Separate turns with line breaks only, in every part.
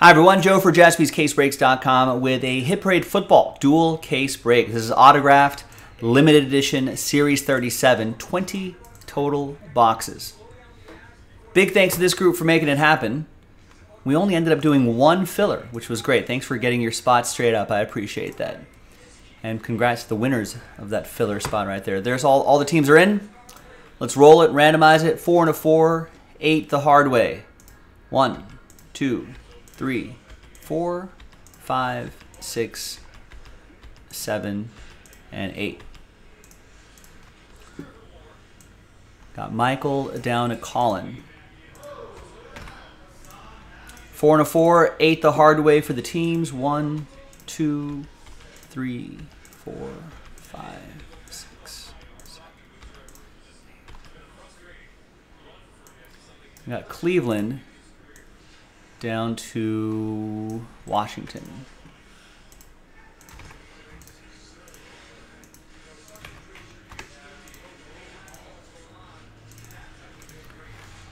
Hi everyone, Joe for jaspyscasebreaks.com with a Hit Parade Football dual case break. This is autographed, limited edition, Series 37, 20 total boxes. Big thanks to this group for making it happen. We only ended up doing one filler, which was great. Thanks for getting your spot straight up. I appreciate that. And congrats to the winners of that filler spot right there. There's all, all the teams are in. Let's roll it, randomize it. Four and a four, eight the hard way. One, two, three, four, five, six, seven, and eight. Got Michael down to Colin. Four and a four, eight the hard way for the teams. One, two, three, four, five, six. We got Cleveland down to Washington.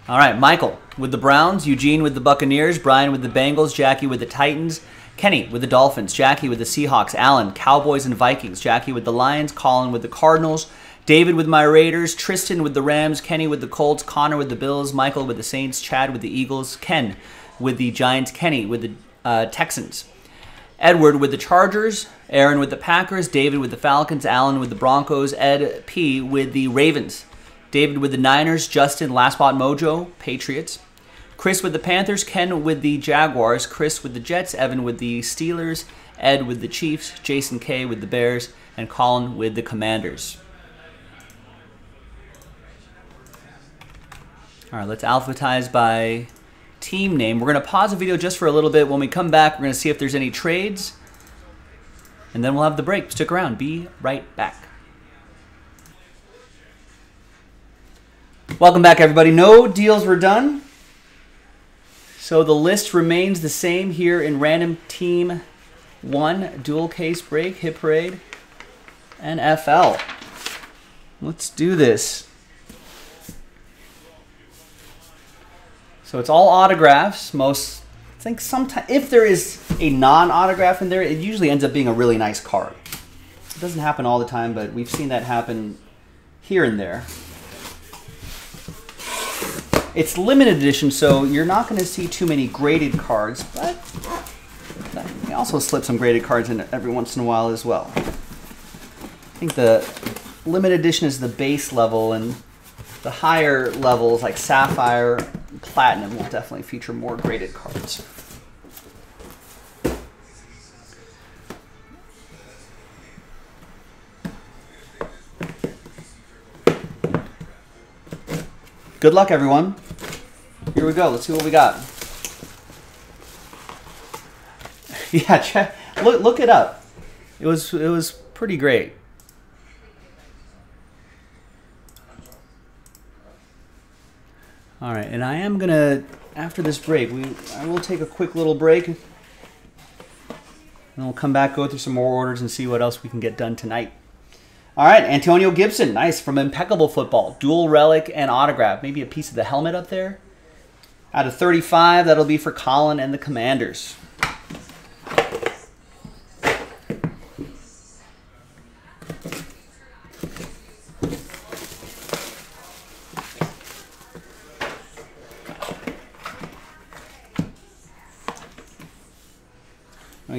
All right, Michael with the Browns, Eugene with the Buccaneers, Brian with the Bengals, Jackie with the Titans, Kenny with the Dolphins, Jackie with the Seahawks, Alan, Cowboys and Vikings, Jackie with the Lions, Colin with the Cardinals, David with my Raiders, Tristan with the Rams, Kenny with the Colts, Connor with the Bills, Michael with the Saints, Chad with the Eagles, Ken with the Giants, Kenny with the uh, Texans, Edward with the Chargers, Aaron with the Packers, David with the Falcons, Alan with the Broncos, Ed P with the Ravens. David with the Niners, Justin Last Spot Mojo, Patriots. Chris with the Panthers, Ken with the Jaguars, Chris with the Jets, Evan with the Steelers, Ed with the Chiefs, Jason K with the Bears, and Colin with the Commanders. All right, let's alphabetize by team name. We're going to pause the video just for a little bit. When we come back, we're going to see if there's any trades, and then we'll have the break. Stick around. Be right back. Welcome back, everybody. No deals were done. So the list remains the same here in Random Team 1, Dual Case Break, Hit Parade, and FL. Let's do this. So it's all autographs. Most, I think sometimes, if there is a non-autograph in there, it usually ends up being a really nice card. It doesn't happen all the time, but we've seen that happen here and there. It's limited edition, so you're not going to see too many graded cards, but we also slip some graded cards in every once in a while as well. I think the limited edition is the base level, and the higher levels like Sapphire, Platinum will definitely feature more graded cards. Good luck, everyone. Here we go. Let's see what we got. yeah, check. Look, look it up. It was it was pretty great. All right, and I am gonna after this break, we I will take a quick little break, and we'll come back, go through some more orders, and see what else we can get done tonight. All right, Antonio Gibson, nice from Impeccable Football, dual relic and autograph. Maybe a piece of the helmet up there. Out of 35, that'll be for Colin and the Commanders.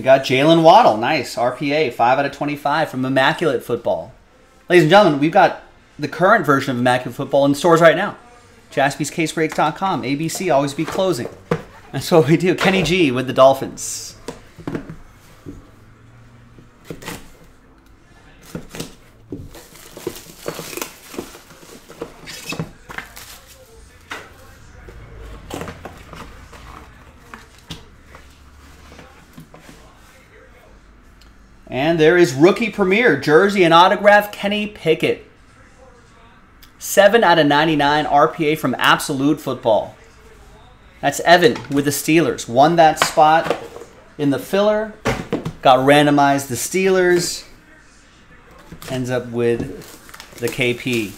Got Jalen Waddle, nice RPA, 5 out of 25 from Immaculate Football. Ladies and gentlemen, we've got the current version of Immaculate Football in stores right now. JaspysCaseBreaks.com. ABC always be closing. That's what we do. Kenny G with the Dolphins. There is rookie premier jersey and autograph Kenny Pickett. 7 out of 99 RPA from Absolute Football. That's Evan with the Steelers. Won that spot in the filler. Got randomized the Steelers. Ends up with the KP.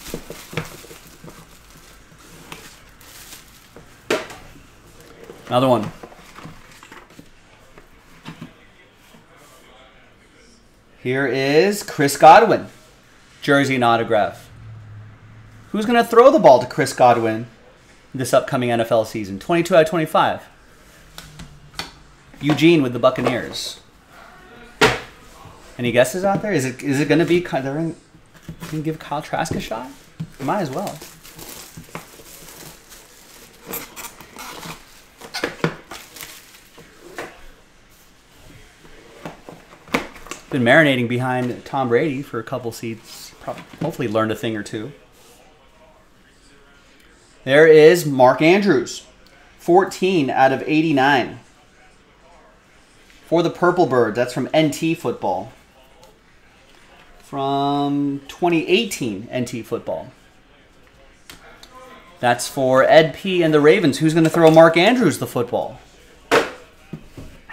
Another one. Here is Chris Godwin, jersey and autograph. Who's going to throw the ball to Chris Godwin this upcoming NFL season? 22 out of 25. Eugene with the Buccaneers. Any guesses out there? Is it is it going to be? They're going to give Kyle Trask a shot. Might as well. Been marinating behind Tom Brady for a couple seats. Probably, hopefully, learned a thing or two. There is Mark Andrews, 14 out of 89 for the Purple Bird. That's from NT Football. From 2018 NT Football. That's for Ed P. and the Ravens. Who's going to throw Mark Andrews the football?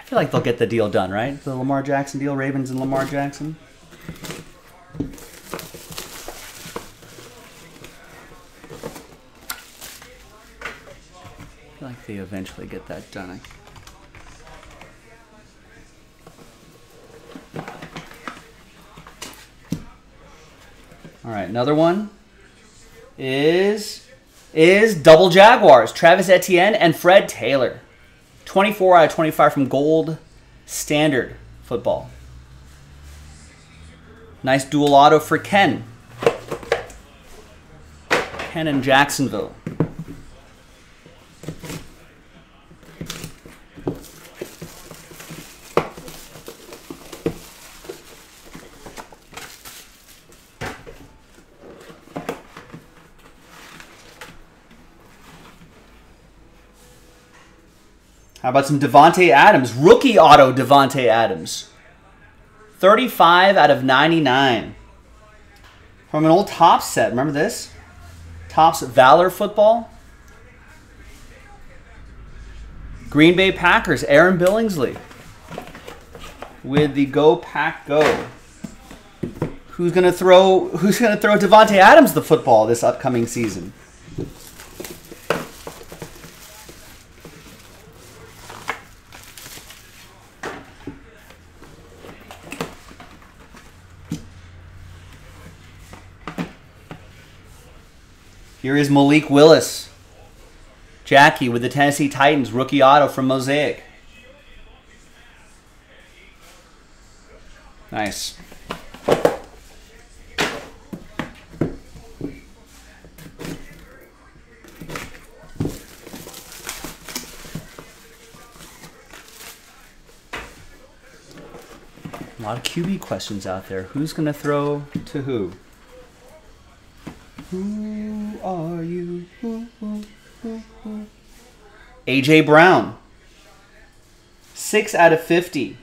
I feel like they'll get the deal done, right? The Lamar Jackson deal, Ravens and Lamar Jackson. I feel like they eventually get that done. All right, another one is is double Jaguars, Travis Etienne and Fred Taylor. 24 out of 25 from Gold Standard Football. Nice dual auto for Ken. Ken in Jacksonville. How about some Davante Adams? Rookie auto Davante Adams. 35 out of 99. From an old Topps set. Remember this? Topps Valor Football. Green Bay Packers, Aaron Billingsley. With the Go Pack Go. Who's gonna throw who's gonna throw Davante Adams the football this upcoming season? Here is Malik Willis. Jackie with the Tennessee Titans, rookie auto from Mosaic. Nice. A lot of QB questions out there. Who's going to throw to who? Who are you? AJ Brown. 6 out of 50.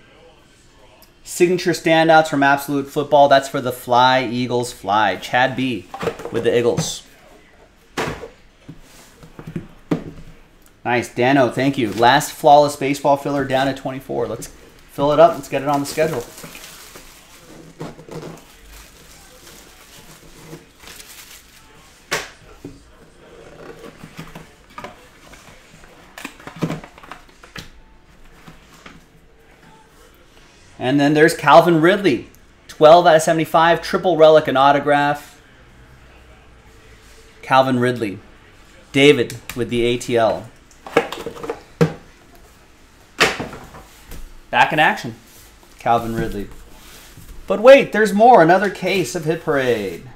Signature standouts from Absolute Football. That's for the Fly Eagles Fly. Chad B with the Eagles. Nice. Dano, thank you. Last flawless baseball filler down at 24. Let's fill it up. Let's get it on the schedule. And then there's Calvin Ridley, 12 out of 75, triple relic and autograph. Calvin Ridley. David with the ATL. Back in action. Calvin Ridley. But wait, there's more. Another case of Hit Parade.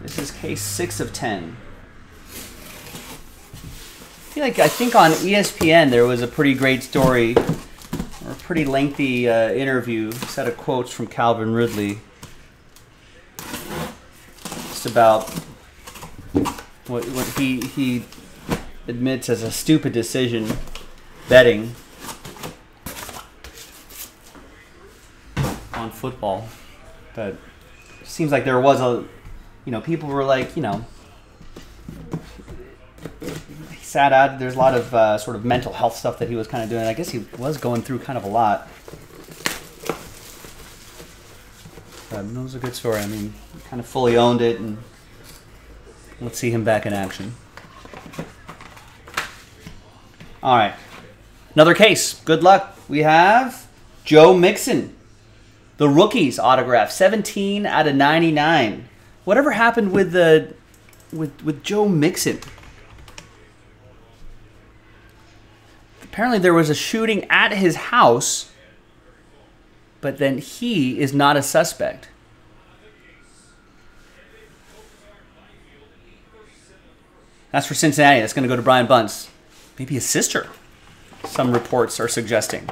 This is case 6 of 10. I feel like I think on ESPN there was a pretty great story pretty lengthy uh, interview, set of quotes from Calvin Ridley. Just about what, what he he admits as a stupid decision betting on football. But seems like there was a, you know, people were like, you know, sat out. There's a lot of uh, sort of mental health stuff that he was kind of doing. I guess he was going through kind of a lot. But it was a good story. I mean, he kind of fully owned it, and let's see him back in action. All right, another case. Good luck. We have Joe Mixon, The rookies autograph, 17 out of 99. Whatever happened with the with with Joe Mixon? Apparently there was a shooting at his house, but then he is not a suspect. That's for Cincinnati. That's going to go to Brian Bunce. Maybe his sister, some reports are suggesting.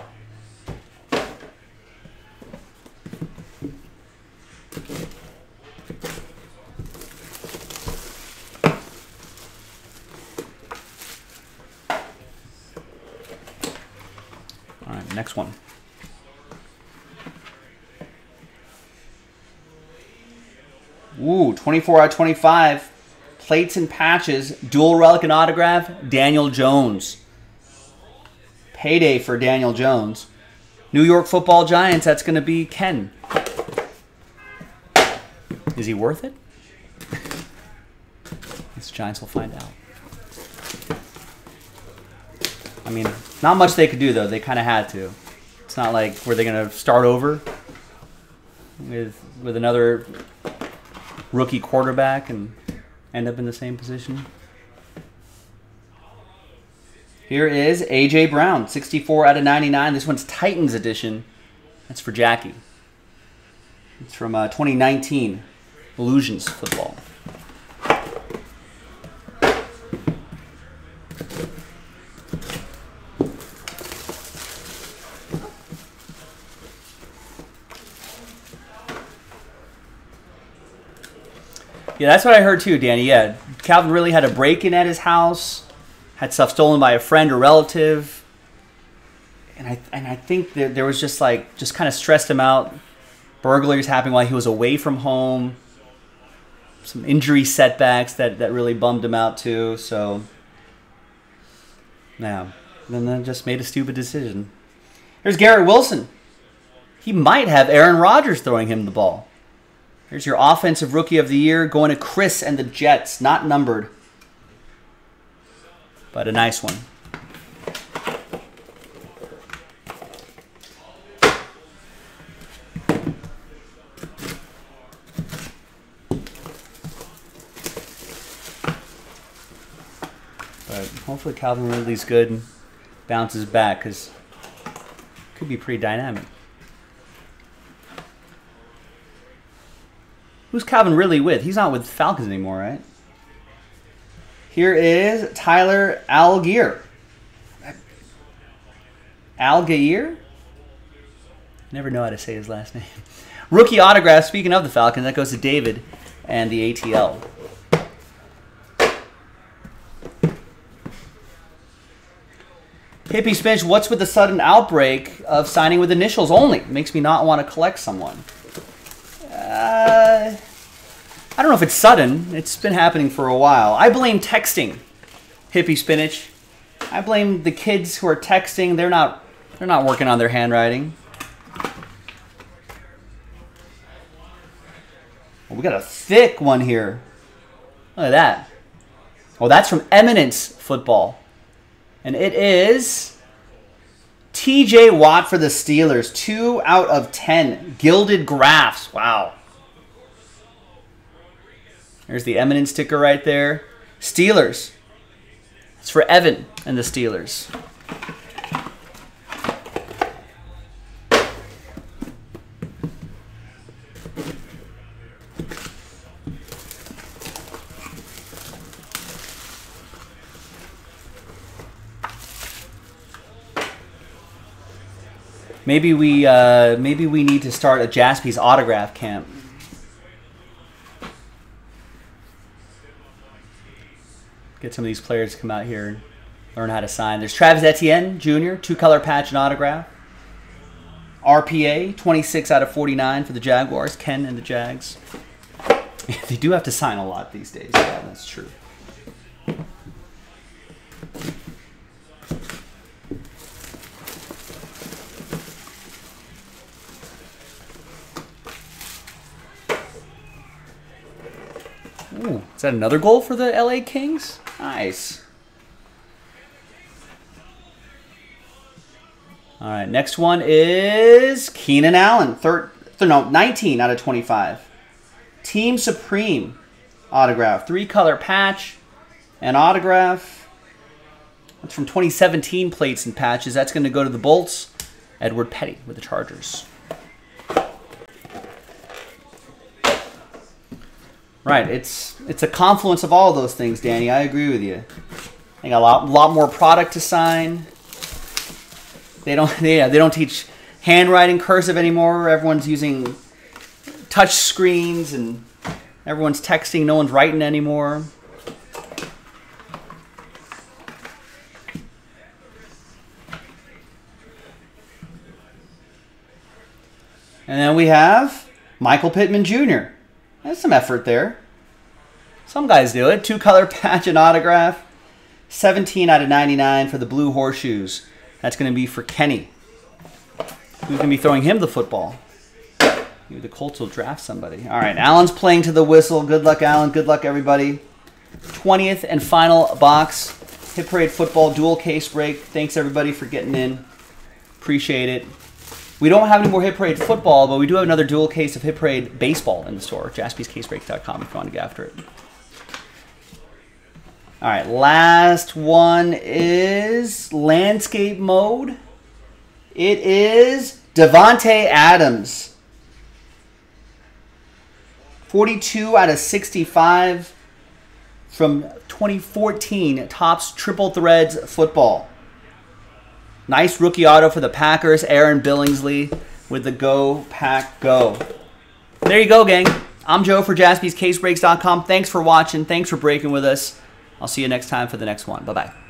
Next one. Ooh, 24 out of 25. Plates and patches, dual relic and autograph, Daniel Jones. Payday for Daniel Jones. New York football giants, that's going to be Ken. Is he worth it? These Giants will find out. I mean, not much they could do though. They kind of had to. It's not like were they going to start over with with another rookie quarterback and end up in the same position. Here is AJ Brown, 64 out of 99. This one's Titans edition. That's for Jackie. It's from uh, 2019 Illusions football. Yeah, that's what I heard too, Danny. Yeah, Calvin Ridley had a break in at his house, had stuff stolen by a friend or relative, and I and I think that there was just like just kind of stressed him out. Burglaries happening while he was away from home. Some injury setbacks that that really bummed him out too. So, yeah, then then just made a stupid decision. There's Garrett Wilson. He might have Aaron Rodgers throwing him the ball. Here's your offensive rookie of the year going to Chris and the Jets, not numbered, but a nice one. But hopefully Calvin Ridley's good and bounces back because could be pretty dynamic. Who's Calvin Ridley with? He's not with Falcons anymore, right? Here is Tyler Allgeier. Allgeier? Never know how to say his last name. Rookie autograph, speaking of the Falcons, that goes to David and the ATL. Hippie Spinach, what's with the sudden outbreak of signing with initials only? Makes me not want to collect someone. Uh, I don't know if it's sudden. It's been happening for a while. I blame texting, Hippie Spinach. I blame the kids who are texting. They're not. They're not working on their handwriting. We got a thick one here. Look at that. Oh, that's from Eminence Football. And it is TJ Watt for the Steelers. Two out of ten. Gilded graphs. Wow. There's the Eminence sticker right there. Steelers. It's for Evan and the Steelers. Maybe we uh, maybe we need to start a Jaspy's autograph camp. Get some of these players to come out here and learn how to sign. There's Travis Etienne Jr., two color patch and autograph. RPA, 26 out of 49 for the Jaguars. Ken and the Jags. they do have to sign a lot these days. Yeah, that's true. Ooh, is that another goal for the LA Kings? Nice. All right, next one is Keenan Allen, third no, 19 out of 25. Team Supreme autograph. Three color patch and autograph. That's from 2017 plates and patches. That's going to go to the Bolts. Edward Petty with the Chargers. Right, it's it's a confluence of all those things, Danny. I agree with you. They got a lot, lot more product to sign. They don't, yeah, they don't teach handwriting cursive anymore. Everyone's using touch screens and everyone's texting. No one's writing anymore. And then we have Michael Pittman Jr. That's some effort there. Some guys do it. Two color patch and autograph. 17 out of 99 for the Blue Horseshoes. That's going to be for Kenny. Who's going to be throwing him the football? Maybe the Colts will draft somebody. All right, Alan's playing to the whistle. Good luck, Alan. Good luck, everybody. 20th and final box. Hit Parade Football dual case break. Thanks, everybody, for getting in. Appreciate it. We don't have any more Hit Parade football, but we do have another dual case of Hit Parade baseball in the store. JaspysCaseBreak.com if you want to get after it. All right, last one is landscape mode. It is Davante Adams. 42 out of 65 from 2014 Topps Triple Threads Football. Nice rookie auto for the Packers, Aaron Billingsley with the Go Pack Go. There you go, gang. I'm Joe for jaspyscasebreaks.com. Thanks for watching. Thanks for breaking with us. I'll see you next time for the next one. Bye-bye.